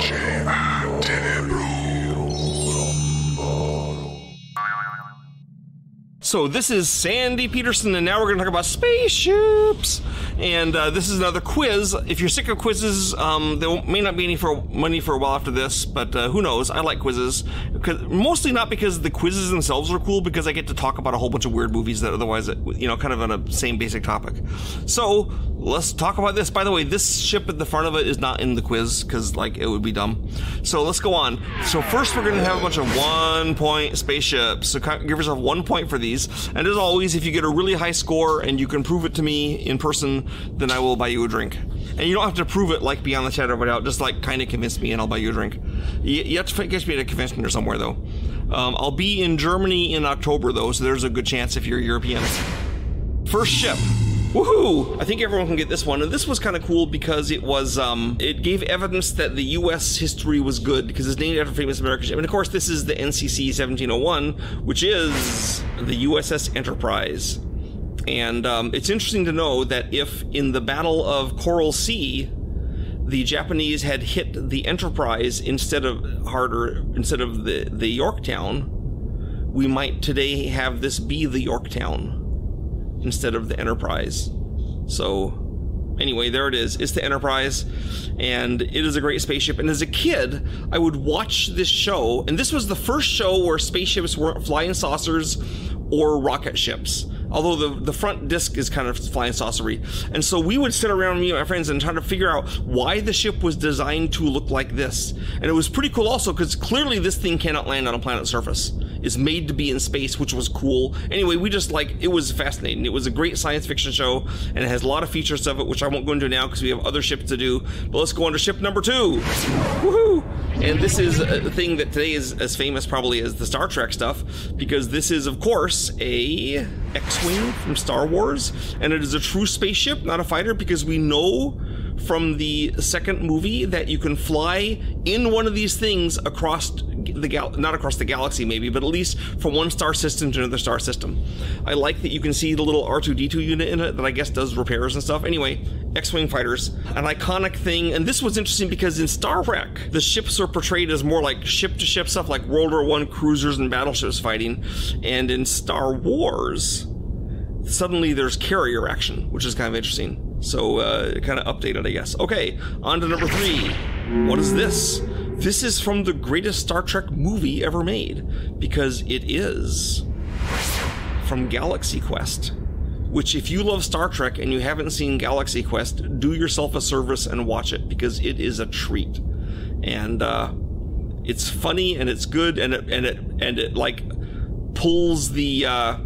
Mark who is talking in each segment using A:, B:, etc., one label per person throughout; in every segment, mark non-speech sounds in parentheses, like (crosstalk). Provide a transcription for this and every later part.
A: Change. So this is Sandy Petersen, and now we're going to talk about spaceships. And uh, this is another quiz. If you're sick of quizzes, um, there may not be any for money for a while after this, but uh, who knows? I like quizzes, mostly not because the quizzes themselves are cool, because I get to talk about a whole bunch of weird movies that otherwise, you know, kind of on a same basic topic. So let's talk about this. By the way, this ship at the front of it is not in the quiz because like it would be dumb. So let's go on. So first, we're going to have a bunch of one-point spaceships. So give yourself one point for these. And as always, if you get a really high score and you can prove it to me in person, then I will buy you a drink. And you don't have to prove it like beyond the shadow of a doubt. Just like kind of convince me, and I'll buy you a drink. You, you have to catch me at a convention or somewhere though. Um, I'll be in Germany in October though, so there's a good chance if you're European. First ship. Woohoo! I think everyone can get this one, and this was kind of cool because it was um, it gave evidence that the U.S. history was good because it's named after famous American ship. And of course, this is the NCC 1701, which is the USS Enterprise. And um, it's interesting to know that if in the Battle of Coral Sea, the Japanese had hit the Enterprise instead of harder instead of the the Yorktown, we might today have this be the Yorktown instead of the Enterprise. So, anyway, there it is. It's the Enterprise, and it is a great spaceship. And as a kid, I would watch this show, and this was the first show where spaceships weren't flying saucers or rocket ships although the, the front disc is kind of flying saucery. And so we would sit around, me and my friends, and try to figure out why the ship was designed to look like this. And it was pretty cool also, because clearly this thing cannot land on a planet's surface. It's made to be in space, which was cool. Anyway, we just like, it was fascinating. It was a great science fiction show, and it has a lot of features of it, which I won't go into now because we have other ships to do. But let's go on to ship number two. Woohoo! And this is a thing that today is as famous probably as the Star Trek stuff, because this is, of course, a X-Wing from Star Wars, and it is a true spaceship, not a fighter, because we know from the second movie that you can fly in one of these things across the gal not across the galaxy maybe, but at least from one star system to another star system. I like that you can see the little R2D2 unit in it that I guess does repairs and stuff. Anyway, X-wing fighters, an iconic thing, and this was interesting because in Star Trek the ships are portrayed as more like ship-to-ship stuff, like World War One cruisers and battleships fighting, and in Star Wars suddenly there's carrier action, which is kind of interesting. So, uh, kind of updated, I guess. Okay, on to number three. What is this? This is from the greatest Star Trek movie ever made, because it is from Galaxy Quest. Which, if you love Star Trek and you haven't seen Galaxy Quest, do yourself a service and watch it because it is a treat. And uh, it's funny and it's good and it and it and it like pulls the uh,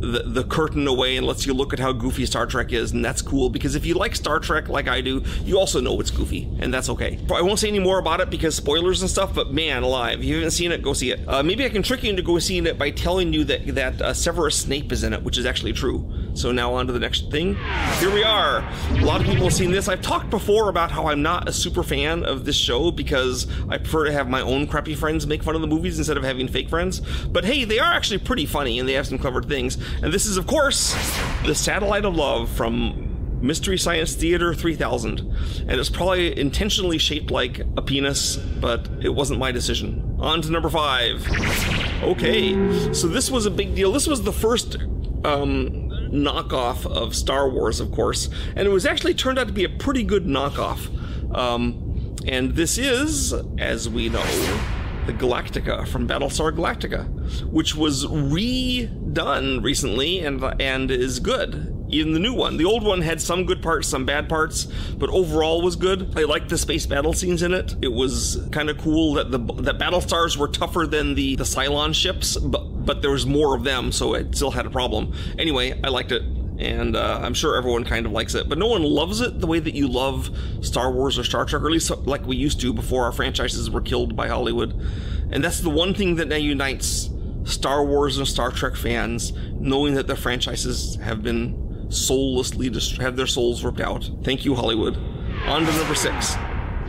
A: the, the curtain away and lets you look at how goofy Star Trek is, and that's cool because if you like Star Trek like I do, you also know it's goofy, and that's okay. I won't say any more about it because spoilers and stuff, but man alive, if you haven't seen it, go see it. Uh, maybe I can trick you into go seeing it by telling you that, that uh, Severus Snape is in it, which is actually true. So now on to the next thing. Here we are. A lot of people have seen this. I've talked before about how I'm not a super fan of this show because I prefer to have my own crappy friends make fun of the movies instead of having fake friends. But hey, they are actually pretty funny and they have some clever things. And this is, of course, The Satellite of Love from Mystery Science Theater 3000. And it's probably intentionally shaped like a penis, but it wasn't my decision. On to number five. Okay, so this was a big deal. This was the first um, knockoff of Star Wars, of course, and it was actually turned out to be a pretty good knockoff. Um, and this is, as we know, the Galactica from Battlestar Galactica, which was redone recently and and is good. Even the new one. The old one had some good parts, some bad parts, but overall was good. I liked the space battle scenes in it. It was kind of cool that the that battle stars were tougher than the the Cylon ships, but but there was more of them, so it still had a problem. Anyway, I liked it and uh, I'm sure everyone kind of likes it, but no one loves it the way that you love Star Wars or Star Trek, or at least like we used to before our franchises were killed by Hollywood. And that's the one thing that now unites Star Wars and Star Trek fans, knowing that the franchises have been soullessly have their souls ripped out. Thank you, Hollywood. On to number six.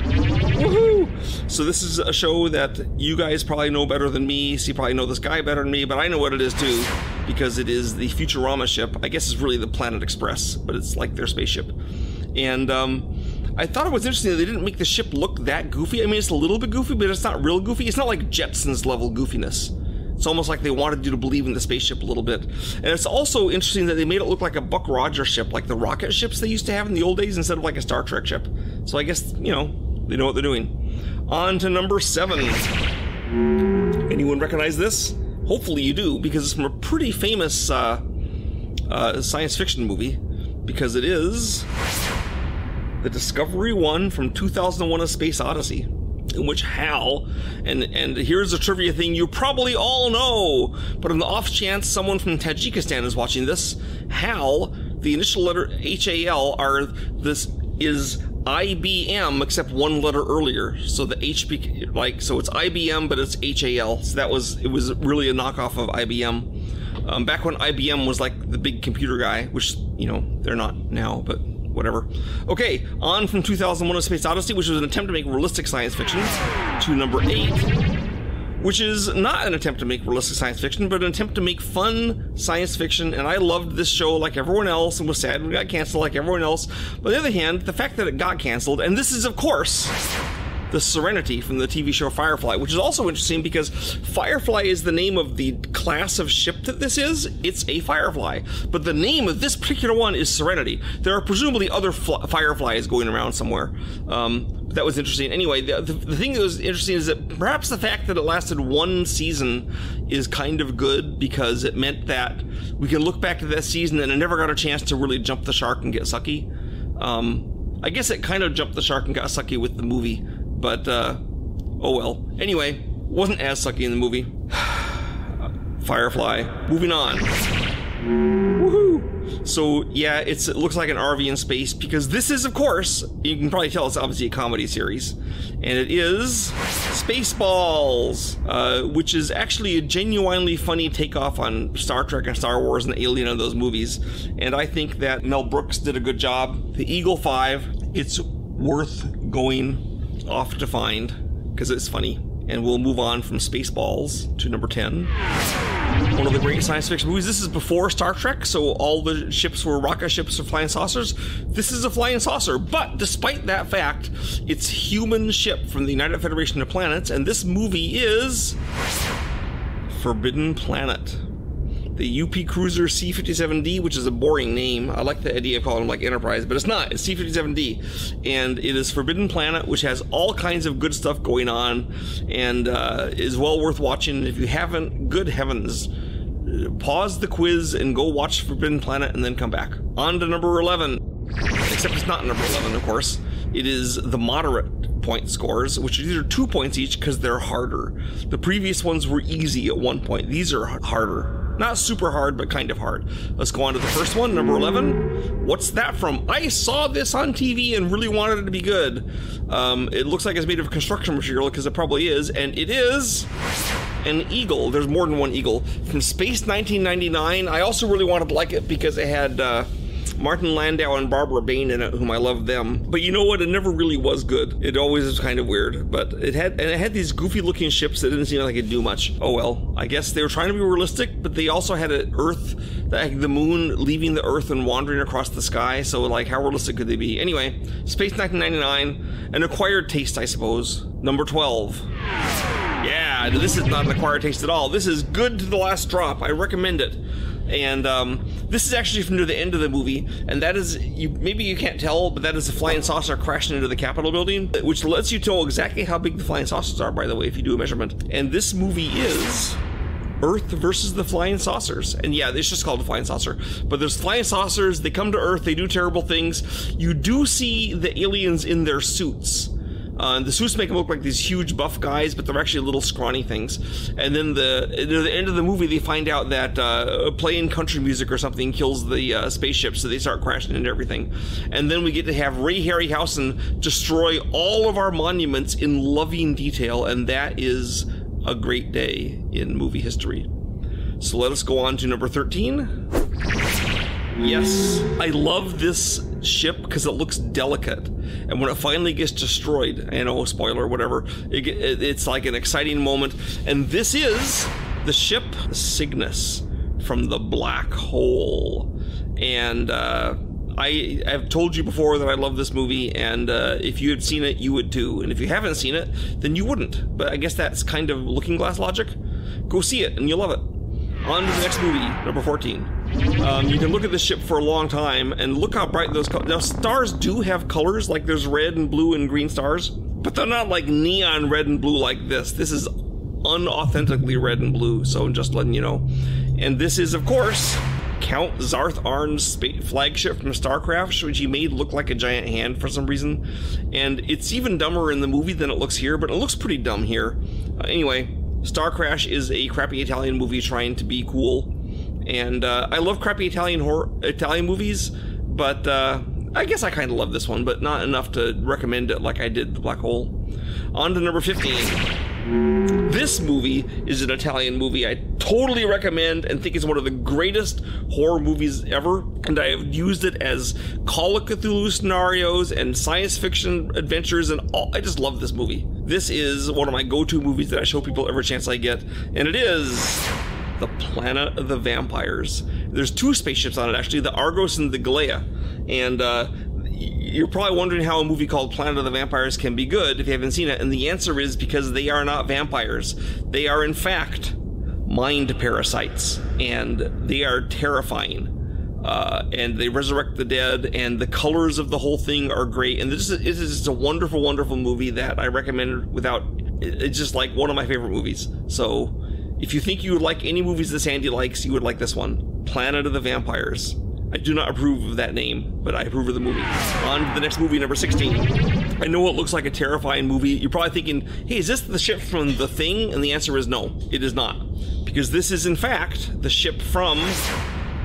A: Woohoo! So this is a show that you guys probably know better than me. So you probably know this guy better than me, but I know what it is too, because it is the Futurama ship. I guess it's really the Planet Express, but it's like their spaceship. And um, I thought it was interesting that they didn't make the ship look that goofy. I mean, it's a little bit goofy, but it's not real goofy. It's not like Jetsons level goofiness. It's almost like they wanted you to believe in the spaceship a little bit. And it's also interesting that they made it look like a Buck Rogers ship, like the rocket ships they used to have in the old days instead of like a Star Trek ship. So I guess, you know, they know what they're doing. On to number seven. Anyone recognize this? Hopefully you do, because it's from a pretty famous uh, uh, science fiction movie. Because it is the Discovery One from 2001: A Space Odyssey in which Hal, and and here's a trivia thing you probably all know, but on the off chance someone from Tajikistan is watching this, Hal, the initial letter H A L are this is IBM except one letter earlier. So the H like so it's IBM but it's H A L. So that was it was really a knockoff of IBM. Um, back when IBM was like the big computer guy, which you know they're not now, but whatever. Okay, on from 2001: A Space Odyssey, which was an attempt to make realistic science fiction, to number eight, which is not an attempt to make realistic science fiction, but an attempt to make fun science fiction. And I loved this show like everyone else, and was sad when it got canceled like everyone else. But on the other hand, the fact that it got canceled, and this is of course the Serenity from the TV show Firefly, which is also interesting because Firefly is the name of the class of ship that this is. It's a Firefly, but the name of this particular one is Serenity. There are presumably other Fireflies going around somewhere. Um, that was interesting. Anyway, the, the, the, thing that was interesting is that perhaps the fact that it lasted one season is kind of good because it meant that we can look back to that season and it never got a chance to really jump the shark and get sucky. Um, I guess it kind of jumped the shark and got sucky with the movie, but uh, oh well. Anyway, wasn't as sucky in the movie. (sighs) Firefly. Moving on. Woohoo! So yeah, it's it looks like an RV in space because this is, of course, you can probably tell it's obviously a comedy series, and it is Spaceballs, uh, which is actually a genuinely funny takeoff on Star Trek and Star Wars and Alien and those movies, and I think that Mel Brooks did a good job. The Eagle Five, it's worth going off to find because it's funny. And we'll move on from Spaceballs to number 10. One of the great science fiction movies. This is before Star Trek, so all the ships were rocket ships or flying saucers. This is a flying saucer, but despite that fact, it's human ship from the United Federation of Planets, and this movie is Forbidden Planet the UP Cruiser C57D, which is a boring name. I like the idea of calling them like Enterprise, but it's not. It's C57D, and it is Forbidden Planet, which has all kinds of good stuff going on, and uh, is well worth watching. If you haven't, good heavens, pause the quiz and go watch Forbidden Planet, and then come back. On to number 11. Except it's not number 11, of course. It is the moderate point scores, which these are two points each because they're harder. The previous ones were easy at one point. These are harder. Not super hard, but kind of hard. Let's go on to the first one, number 11. What's that from? I saw this on TV and really wanted it to be good. Um, it looks like it's made of construction material because it probably is, and it is an eagle. There's more than one eagle. From Space 1999. I also really wanted to like it because it had. Uh, Martin Landau and Barbara Bain in it, whom I love them. But you know what? It never really was good. It always was kind of weird. But it had and it had these goofy looking ships that didn't seem like it'd do much. Oh well. I guess they were trying to be realistic, but they also had an Earth, like the moon leaving the Earth and wandering across the sky. So like, how realistic could they be? Anyway, Space 1999, an acquired taste, I suppose. Number 12. Yeah, this is not an acquired taste at all. This is good to the last drop. I recommend it and um, this is actually from near the end of the movie, and that is you. Maybe you can't tell, but that is a flying saucer crashing into the Capitol building, which lets you tell exactly how big the flying saucers are. By the way, if you do a measurement, and this movie is. Earth versus the flying saucers. And yeah, it's just called a flying saucer. But there's flying saucers, they come to Earth, they do terrible things. You do see the aliens in their suits. Uh, the suits make them look like these huge buff guys, but they're actually little scrawny things. And then the at the end of the movie, they find out that uh, playing country music or something kills the uh, spaceship, so they start crashing into everything. And then we get to have Ray Harryhausen destroy all of our monuments in loving detail, and that is a great day in movie history. So let us go on to number 13. Yes, I love this ship because it looks delicate, and when it finally gets destroyed, I know spoiler, whatever, it, it, it's like an exciting moment. And this is the ship Cygnus from the black hole, and uh, I have told you before that I love this movie, and uh, if you had seen it, you would too. And if you haven't seen it, then you wouldn't. But I guess that's kind of looking glass logic. Go see it, and you'll love it. On to the next movie, number 14. Um, you can look at this ship for a long time, and look how bright those colors. Now, stars do have colors, like there's red and blue and green stars, but they're not like neon red and blue like this. This is unauthentically red and blue, so I'm just letting you know. And this is, of course, Count Zarth Arn's flagship from Starcrash, which he made look like a giant hand for some reason. And it's even dumber in the movie than it looks here, but it looks pretty dumb here. Uh, anyway, Star Crash is a crappy Italian movie trying to be cool. And uh, I love crappy Italian horror, Italian movies, but uh, I guess I kind of love this one, but not enough to recommend it like I did The Black Hole. On to number 15. This movie is an Italian movie I totally recommend and think is one of the greatest horror movies ever. And I have used it as Call of Cthulhu scenarios and science fiction adventures, and all. I just love this movie. This is one of my go to movies that I show people every chance I get, and it is The Planet of the Vampires. There's two spaceships on it, actually, the Argos and the Galliot. And uh, you're probably wondering how a movie called Planet of the Vampires can be good if you haven't seen it, and the answer is because they are not vampires. They are, in fact, mind parasites, and they are terrifying. Uh, and they resurrect the dead, and the colors of the whole thing are great. And this is, this is a wonderful, wonderful movie that I recommend without. It's just like one of my favorite movies. So, if you think you would like any movies that Sandy likes, you would like this one Planet of the Vampires. I do not approve of that name, but I approve of the movie. On to the next movie, number 16. I know it looks like a terrifying movie. You're probably thinking, hey, is this the ship from The Thing? And the answer is no, it is not. Because this is, in fact, the ship from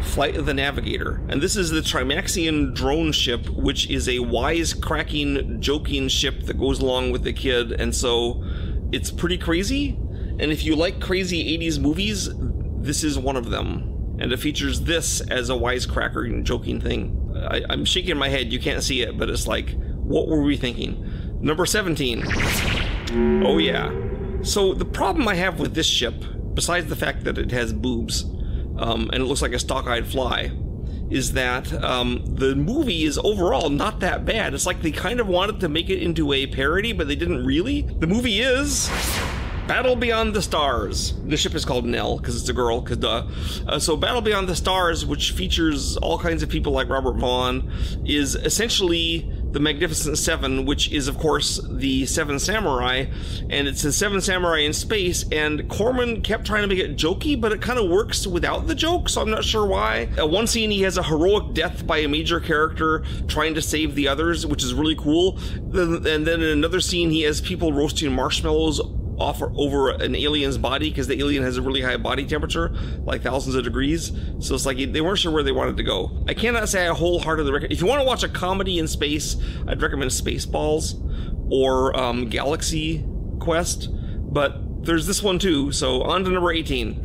A: Flight of the Navigator. And this is the Trimaxion drone ship, which is a wise-cracking, joking ship that goes along with the kid. And so it's pretty crazy. And if you like crazy 80s movies, this is one of them and it features this as a wisecracker and joking thing. I, am shaking my head, you can't see it, but it's like, what were we thinking? Number 17. Oh, yeah. So, the problem I have with this ship, besides the fact that it has boobs um, and it looks like a stock eyed fly, is that um, the movie is overall not that bad. It's like they kind of wanted to make it into a parody, but they didn't really. The movie is Battle Beyond the Stars. The ship is called Nell because it's a girl. Cause duh. Uh, so Battle Beyond the Stars, which features all kinds of people like Robert Vaughn, is essentially the Magnificent Seven, which is of course the Seven Samurai, and it's the Seven Samurai in space. And Corman kept trying to make it jokey, but it kind of works without the joke. So I'm not sure why. Uh, one scene he has a heroic death by a major character trying to save the others, which is really cool. And then in another scene he has people roasting marshmallows off or over an alien's body because the alien has a really high body temperature, like thousands of degrees. So it's like they weren't sure where they wanted to go. I cannot say I wholeheartedly recommend. If you want to watch a comedy in space, I'd recommend Spaceballs or um, Galaxy Quest. But there's this one too. So on to number 18.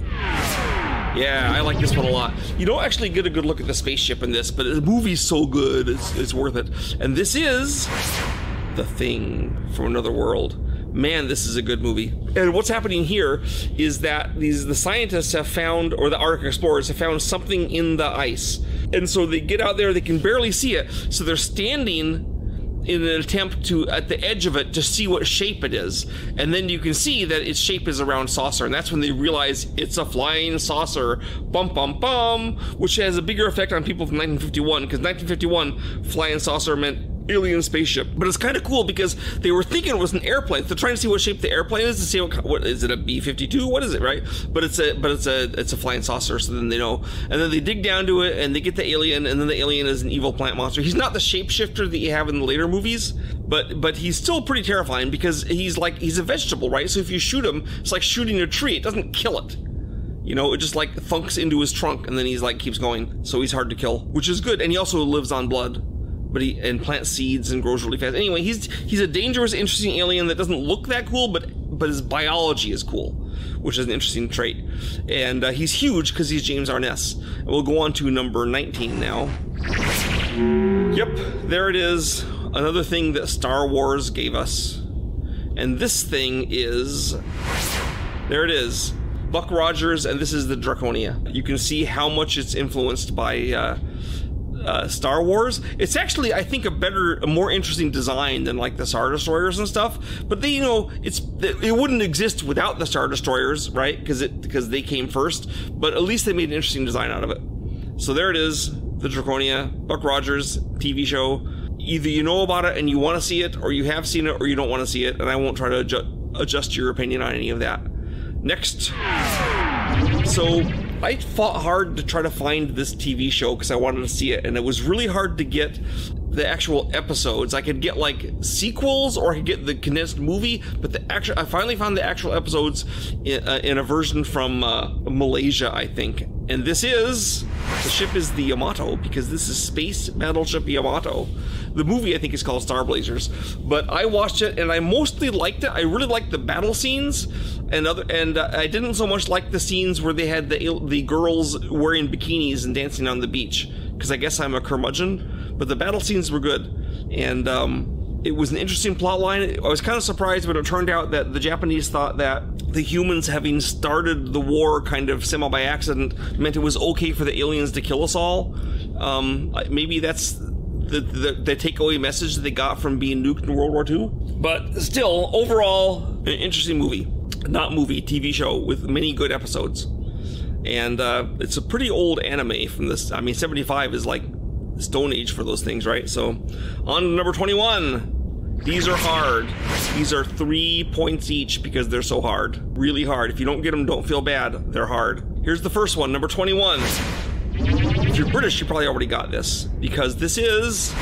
A: Yeah, I like this one a lot. You don't actually get a good look at the spaceship in this, but the movie's so good, it's, it's worth it. And this is The Thing from Another World man, this is a good movie. And what's happening here is that these the scientists have found, or the Arctic explorers have found something in the ice, and so they get out there, they can barely see it, so they're standing in an attempt to at the edge of it to see what shape it is. And then you can see that its shape is a round saucer. And that's when they realize it's a flying saucer. Bum bum bum which has a bigger effect on people from 1951 because 1951 flying saucer meant alien spaceship. But it's kind of cool because they were thinking it was an airplane. They're trying to see what shape the airplane is to see what, what is it a B fifty two? What is it, right? But it's a but it's a it's a flying saucer. So then they know, and then they dig down to it and they get the alien, and then the alien is an evil plant monster. He's not the shapeshifter that you have in the later movies, but but he's still pretty terrifying because he's like he's a vegetable, right? So if you shoot him, it's like shooting a tree. It doesn't kill it. You know, it just like thunks into his trunk and then he's like keeps going. So he's hard to kill, which is good. And he also lives on blood but he and plants seeds and grows really fast. Anyway, he's he's a dangerous, interesting alien that doesn't look that cool, but but his biology is cool, which is an interesting trait. And uh, he's huge because he's James Arness. And we'll go on to number 19 now. Yep, there it is. Another thing that Star Wars gave us. And this thing is. There it is. Buck Rogers, and this is the Draconia. You can see how much it's influenced by uh, uh, Star Wars. It's actually, I think, a better, a more interesting design than like the Star Destroyers and stuff. But they, you know, it's it wouldn't exist without the Star Destroyers, right? Because it because they came first. But at least they made an interesting design out of it. So there it is, the Draconia, Buck Rogers TV show. Either you know about it and you want to see it, or you have seen it, or you don't want to see it. And I won't try to adju- adjust your opinion on any of that. Next. So I fought hard to try to find this TV show because I wanted to see it, and it was really hard to get the actual episodes. I could get like sequels or I could get the condensed movie, but the actual I finally found the actual episodes in, uh, in a version from uh, Malaysia, I think. And this is the ship is the Yamato because this is Space Battleship Yamato. The movie I think is called Star Blazers, but I watched it and I mostly liked it. I really liked the battle scenes and other and uh, I didn't so much like the scenes where they had the the girls wearing bikinis and dancing on the beach because I guess I'm a curmudgeon. But the battle scenes were good, and um, it was an interesting plot line. I was kind of surprised, but it turned out that the Japanese thought that the humans having started the war kind of semi by accident meant it was okay for the aliens to kill us all. Um, maybe that's the, the, the takeaway message that they got from being nuked in World War II. But still, overall, an interesting movie. Not movie, TV show with many good episodes. And uh, it's a pretty old anime from this. I mean, 75 is like Stone Age for those things, right? So, on to number 21. These are hard. These are three points each because they're so hard. Really hard. If you don't get them, don't feel bad. They're hard. Here's the first one, number 21. If you're British, you probably already got this because this is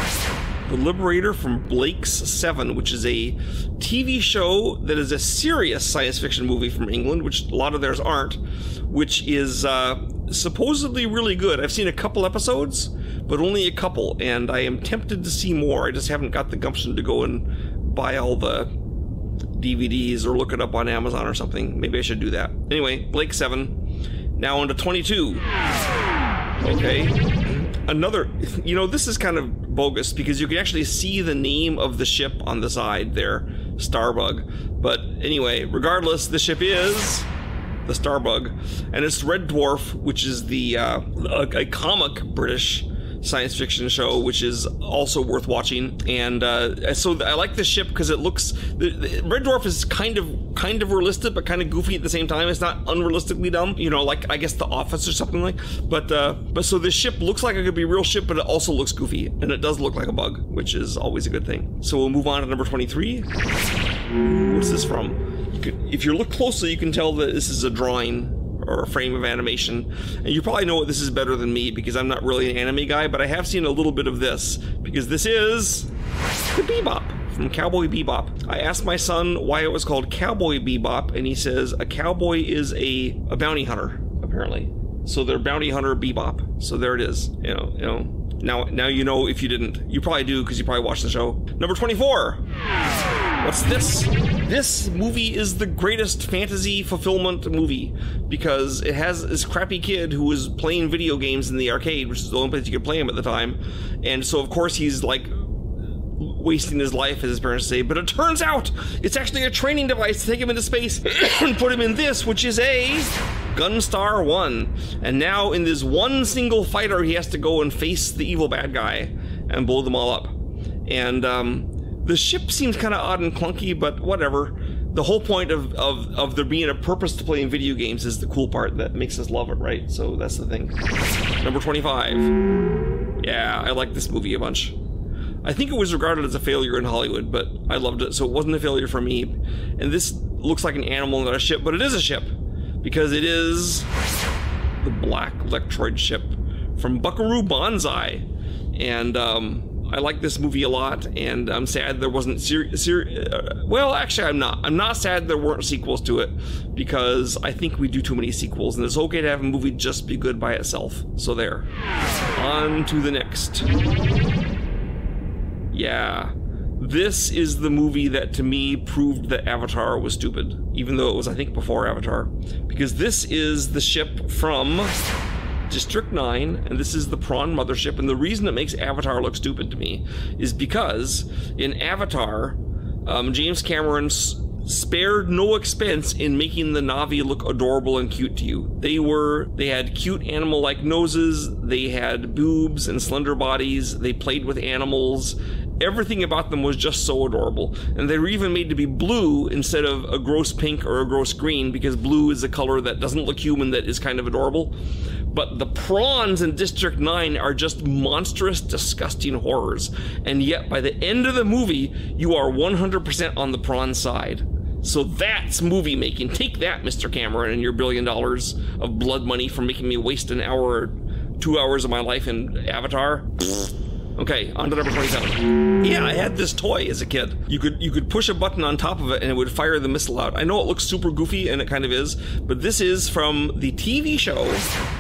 A: The Liberator from Blake's Seven, which is a TV show that is a serious science fiction movie from England, which a lot of theirs aren't, which is uh, supposedly really good. I've seen a couple episodes, but only a couple, and I am tempted to see more. I just haven't got the gumption to go and buy all the DVDs or look it up on Amazon or something. Maybe I should do that. Anyway, Blake 7. Now on to 22. Okay. Another, you know, this is kind of bogus because you can actually see the name of the ship on the side there, Starbug. But anyway, regardless, the ship is the Starbug, and it's Red Dwarf, which is the uh, a, a comic British science fiction show, which is also worth watching. And uh, so I like this ship because it looks. The, the, Red Dwarf is kind of kind of realistic, but kind of goofy at the same time. It's not unrealistically dumb, you know, like I guess The Office or something like. But uh, but so this ship looks like it could be a real ship, but it also looks goofy, and it does look like a bug, which is always a good thing. So we'll move on to number twenty-three. What's this from? You could, if you look closely, you can tell that this is a drawing or a frame of animation. And you probably know what this is better than me because I'm not really an anime guy, but I have seen a little bit of this because this is the Bebop from Cowboy Bebop. I asked my son why it was called Cowboy Bebop, and he says a cowboy is a, a bounty hunter, apparently. So they're bounty hunter Bebop. So there it is. You know, you know. Now, now you know if you didn't. You probably do because you probably watched the show. Number 24. What's this? This movie is the greatest fantasy fulfillment movie because it has this crappy kid who was playing video games in the arcade, which is the only place you could play them at the time. And so, of course, he's like wasting his life, as his parents say. But it turns out it's actually a training device to take him into space (coughs) and put him in this, which is a Gunstar 1. And now, in this one single fighter, he has to go and face the evil bad guy and blow them all up. And, um, the ship seems kind of odd and clunky, but whatever. The whole point of, of, of there being a purpose to playing video games is the cool part that makes us love it, right? So that's the thing. Number 25. Yeah, I like this movie a bunch. I think it was regarded as a failure in Hollywood, but I loved it, so it wasn't a failure for me. And this looks like an animal, not a ship, but it is a ship because it is the Black Lectroid ship from Buckaroo Banzai. And um, I like this movie a lot, and I'm sad there wasn't ser-, ser- uh, well, actually, I'm not. I'm not sad there weren't sequels to it because I think we do too many sequels, and it's okay to have a movie just be good by itself. So there. On to the next. Yeah. This is the movie that to me proved that Avatar was stupid, even though it was, I think, before Avatar. Because this is the ship from District 9, and this is the Prawn Mothership. And the reason it makes Avatar look stupid to me is because in Avatar, um, James Cameron spared no expense in making the Na'vi look adorable and cute to you. They were they had cute animal-like noses, they had boobs and slender bodies, they played with animals. Everything about them was just so adorable. And they were even made to be blue instead of a gross pink or a gross green because blue is a color that doesn't look human that is kind of adorable. But the prawns in District 9 are just monstrous, disgusting horrors. And yet, by the end of the movie, you are 100% on the prawn side. So that's movie making. Take that, Mr. Cameron, and your billion dollars of blood money for making me waste an hour, two hours of my life in Avatar. Okay, on to number 27. Yeah, I had this toy as a kid. You could you could push a button on top of it and it would fire the missile out. I know it looks super goofy and it kind of is, but this is from the TV show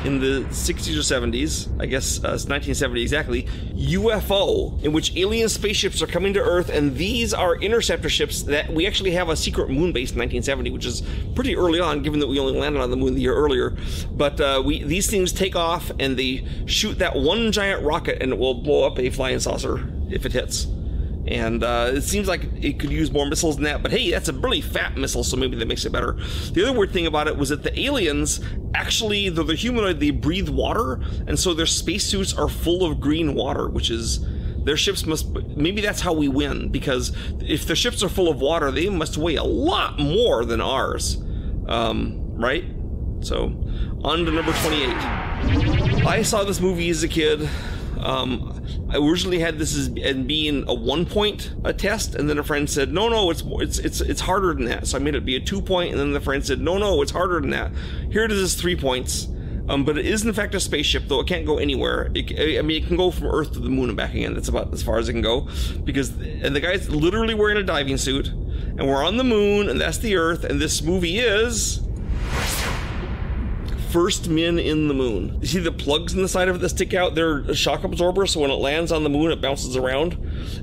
A: in the 60s or 70s, I guess uh, it's 1970 exactly, UFO, in which alien spaceships are coming to Earth and these are interceptor ships that we actually have a secret moon base in 1970, which is pretty early on given that we only landed on the moon the year earlier. But uh, we these things take off and they shoot that one giant rocket and it will blow up a flying saucer if it hits. And uh, it seems like it could use more missiles than that, but hey, that's a really fat missile, so maybe that makes it better. The other weird thing about it was that the aliens actually, though they're humanoid, they breathe water, and so their spacesuits are full of green water, which is their ships must maybe that's how we win because if their ships are full of water, they must weigh a lot more than ours, um, right? So, on to number 28. I saw this movie as a kid. Um, I originally had this as and being a one point a test, and then a friend said, "No, no, it's it's it's it's harder than that." So I made it be a two point, and then the friend said, "No, no, it's harder than that. Here it is three points." Um, but it is in fact a spaceship, though it can't go anywhere. It, I mean, it can go from Earth to the Moon and back again. That's about as far as it can go, because and the guy's literally wearing a diving suit, and we're on the Moon, and that's the Earth, and this movie is first men in the moon. You see the plugs in the side of it that stick out? They're a shock absorber, so when it lands on the moon, it bounces around.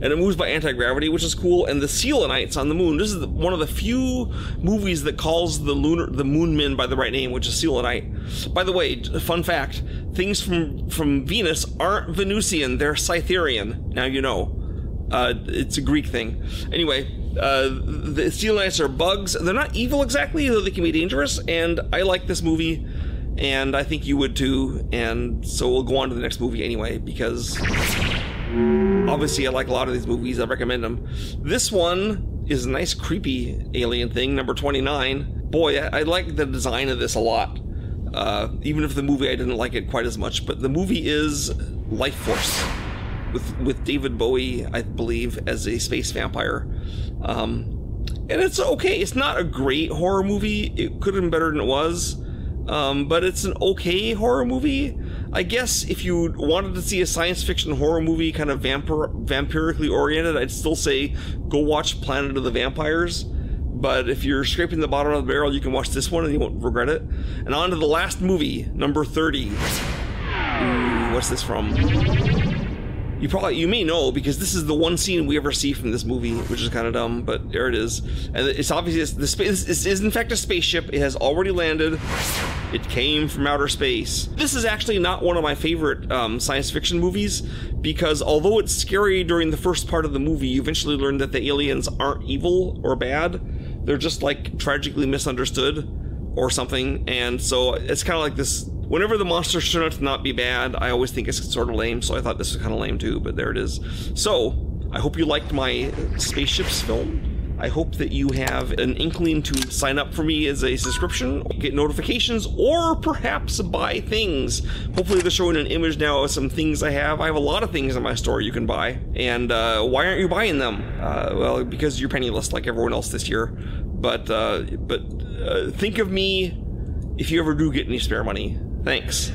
A: And it moves by anti gravity, which is cool. And the Selenites on the moon. This is one of the few movies that calls the lunar, the moon men by the right name, which is Selenite. By the way, fun fact: things from from Venus aren't Venusian; they're Cytherean. Now you know. Uh, it's a Greek thing. Anyway, uh, the Selenites are bugs. They're not evil exactly, though they can be dangerous. And I like this movie and I think you would too. And so we'll go on to the next movie anyway, because obviously I like a lot of these movies. I recommend them. This one is a nice, creepy alien thing, number 29. Boy, I, I like the design of this a lot. Uh, even if the movie I didn't like it quite as much, but the movie is Life Force with with David Bowie, I believe, as a space vampire. Um, and it's okay. It's not a great horror movie. It could have been better than it was. Um, but it's an okay horror movie. I guess if you wanted to see a science fiction horror movie, kind of vampir- vampirically oriented, I'd still say go watch Planet of the Vampires. But if you're scraping the bottom of the barrel, you can watch this one and you won't regret it. And on to the last movie, number 30. Ooh, what's this from? You probably you may know because this is the one scene we ever see from this movie, which is kind of dumb, but there it is. And it's obviously it's, the space is in fact a spaceship. It has already landed. It came from outer space. This is actually not one of my favorite um, science fiction movies because although it's scary during the first part of the movie, you eventually learn that the aliens aren't evil or bad. They're just like tragically misunderstood or something. And so it's kind of like this whenever the monsters turn out to not be bad, I always think it's sort of lame, so I thought this was kind of lame too, but there it is. So, I hope you liked my spaceships film. I hope that you have an inkling to sign up for me as a subscription, get notifications, or perhaps buy things. Hopefully, they're showing an image now of some things I have. I have a lot of things in my store you can buy. And uh, why aren't you buying them? Uh, well, because you're penniless like everyone else this year. But uh, but uh, think of me if you ever do get any spare money. Thanks.